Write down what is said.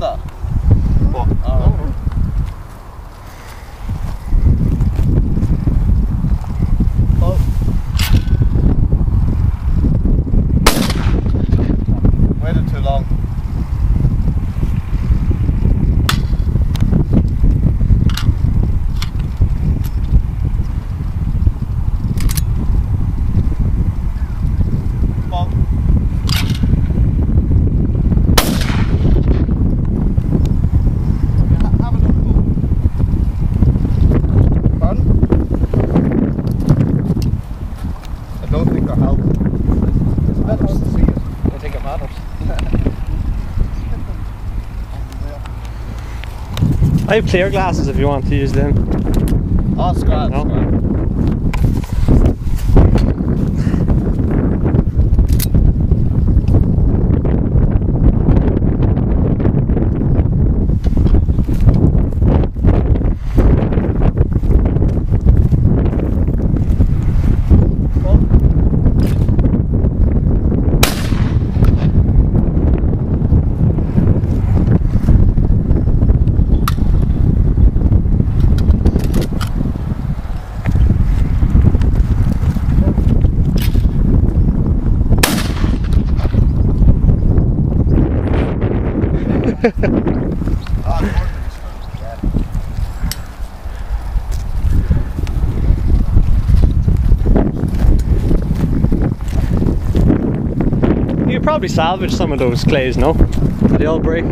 that? What? Oh. Oh. I have clear glasses if you want to use them. Oh, grand, No. You could probably salvage some of those clays, no? They all break?